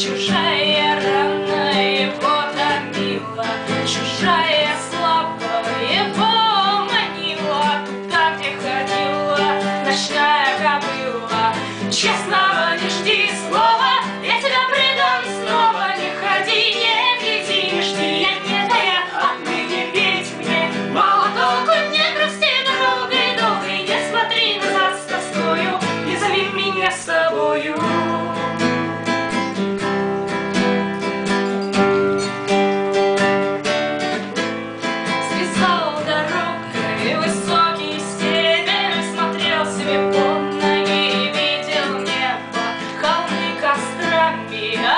Чужая рана его томила, Чужая слабка его манила, Туда, где ходила ночная кобыла. Честно Yeah.